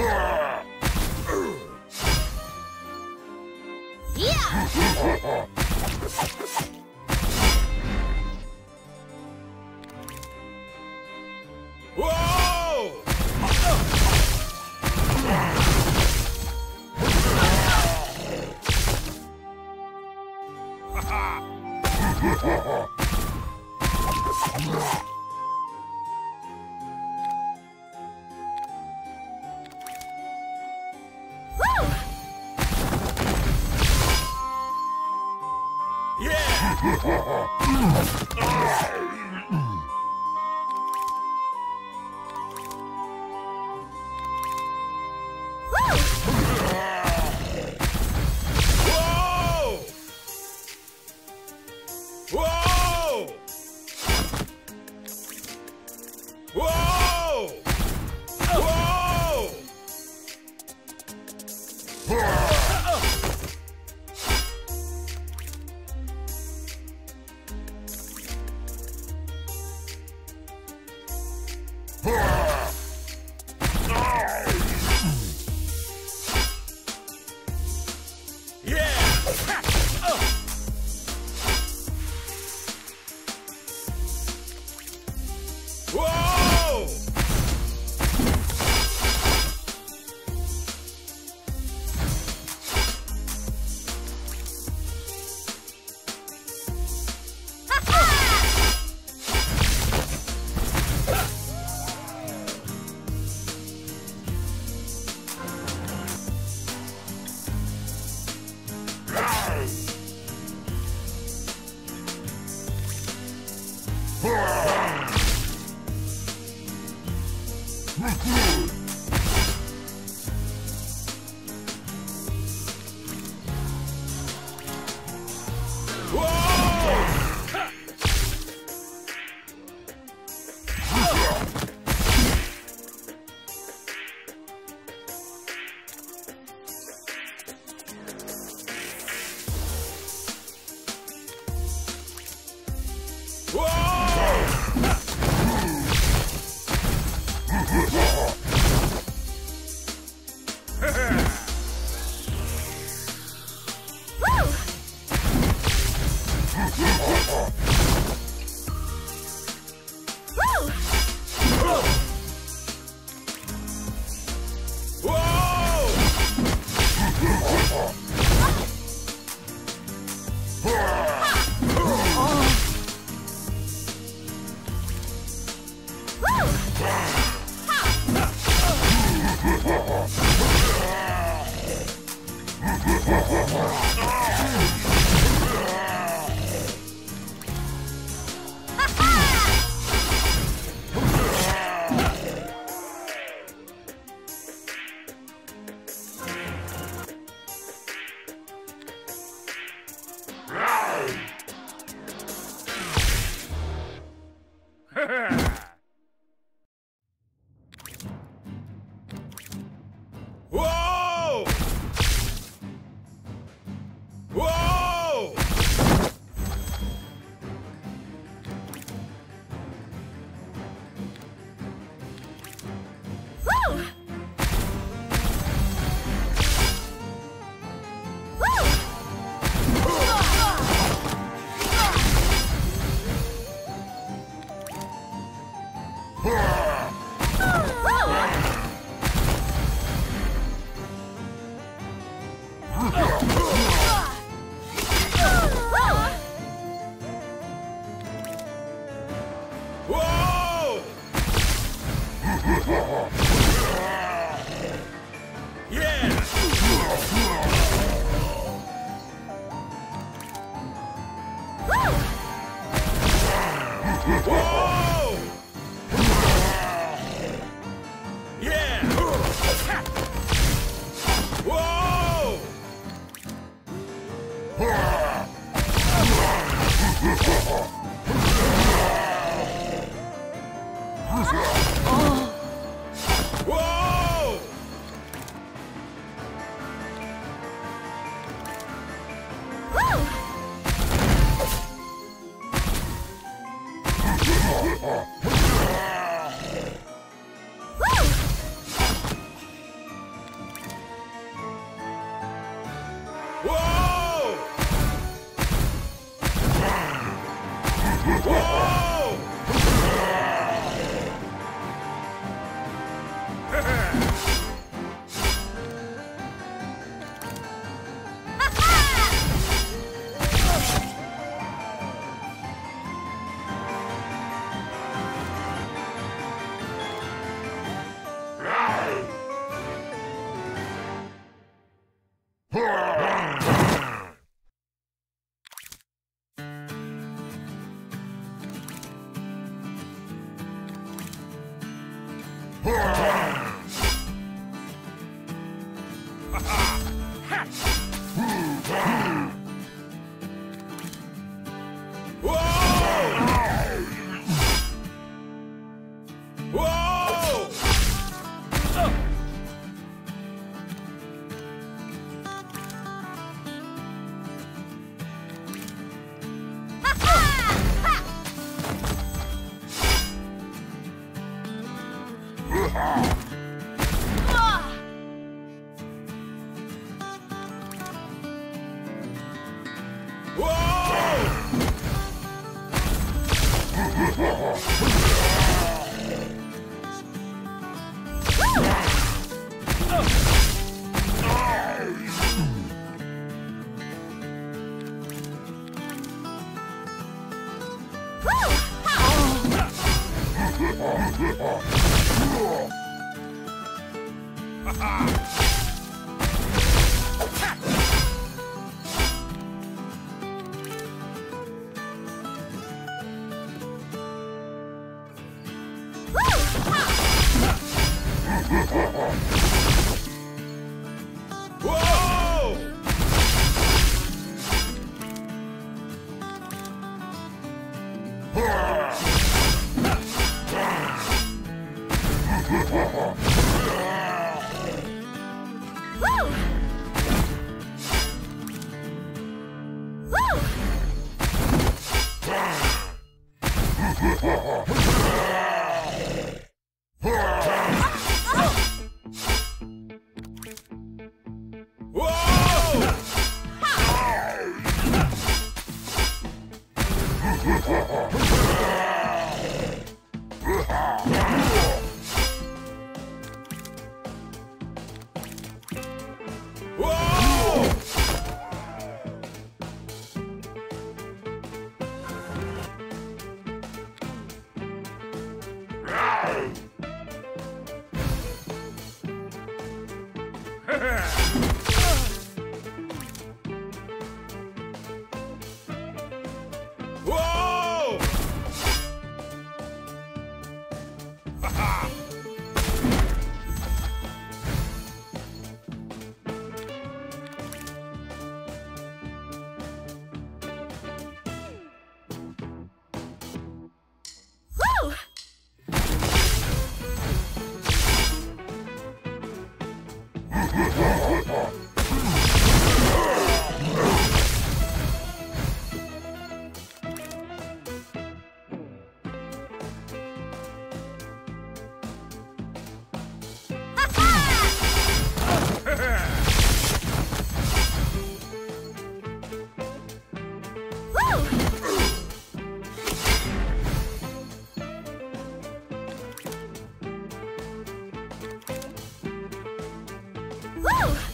Yeah! Ha ha ha! Whoa! Ha ha! Woo!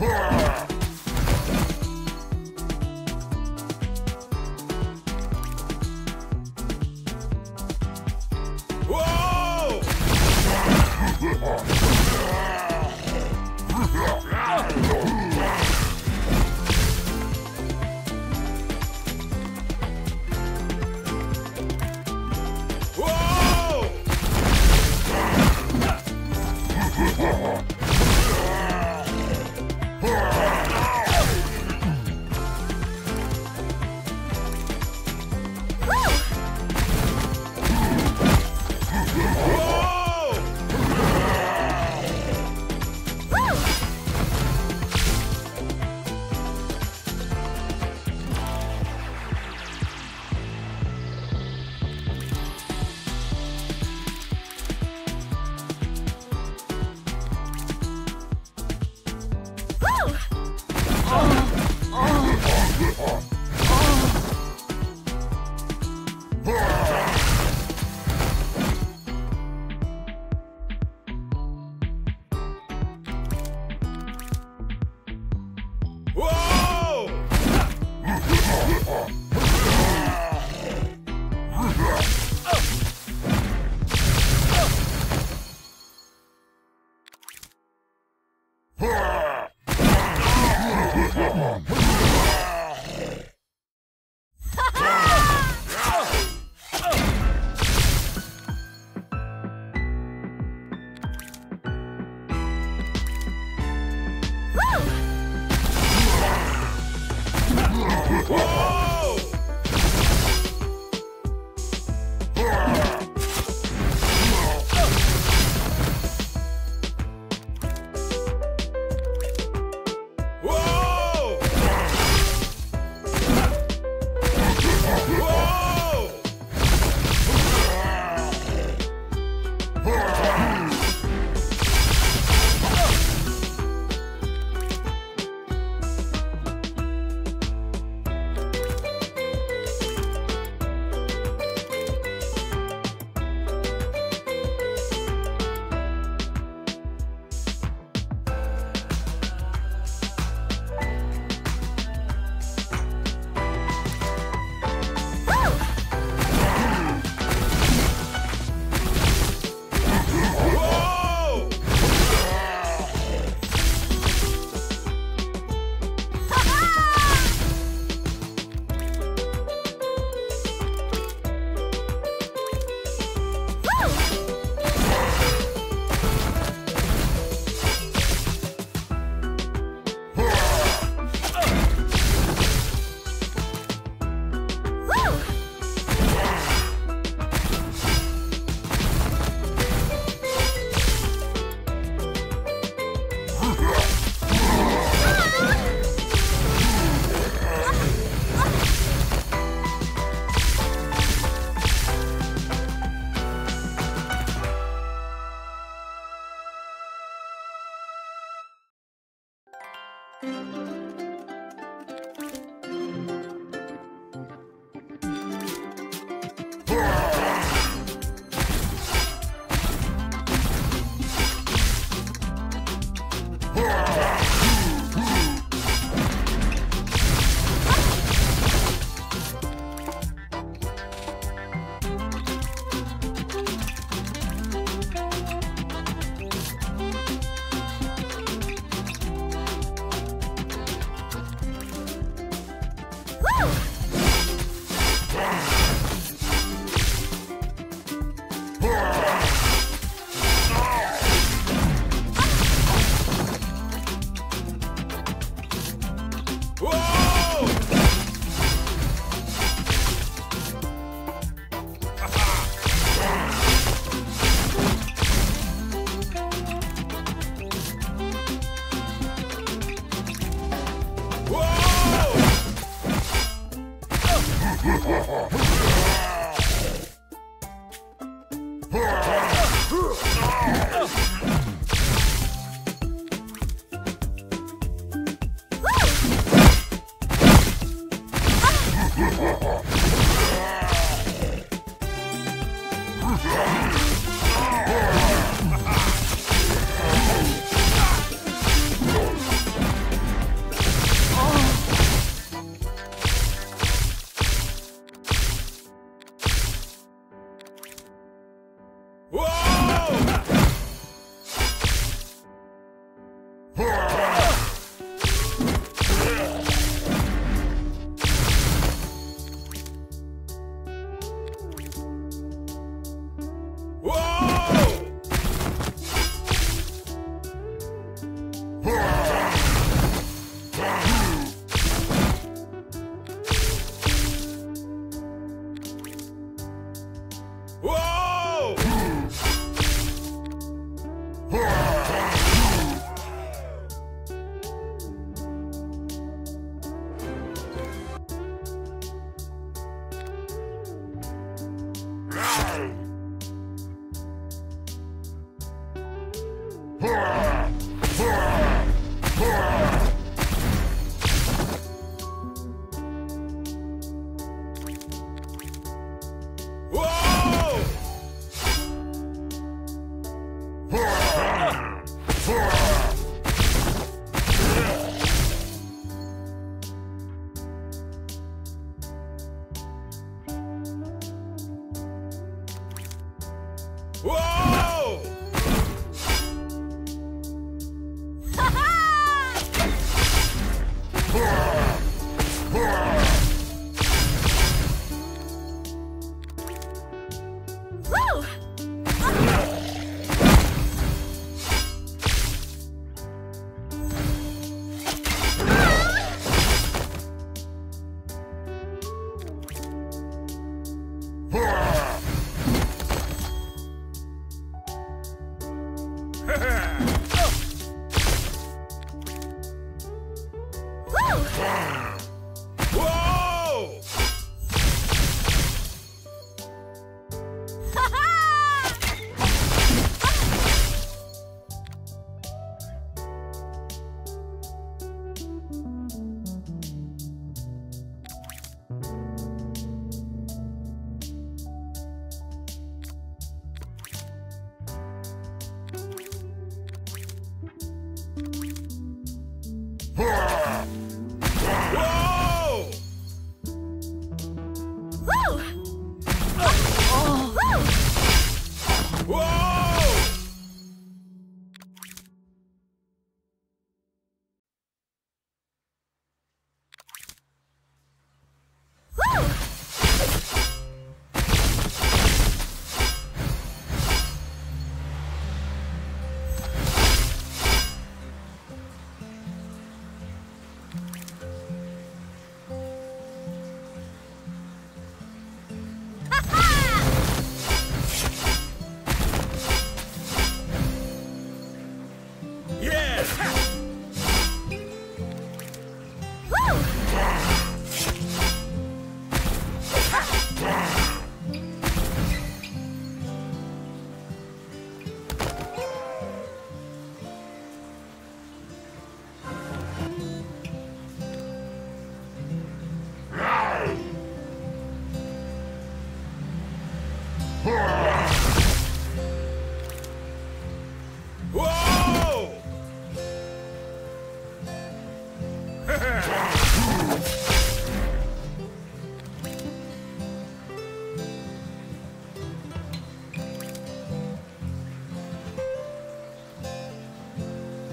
Huh?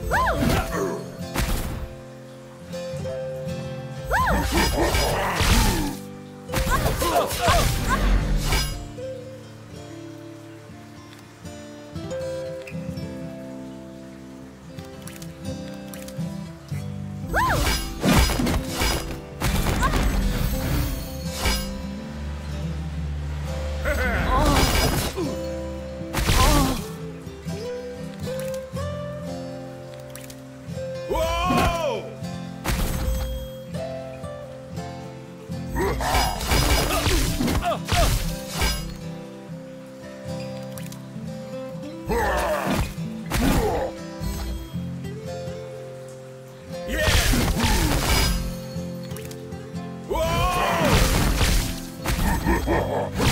Woo! Ha ha ha!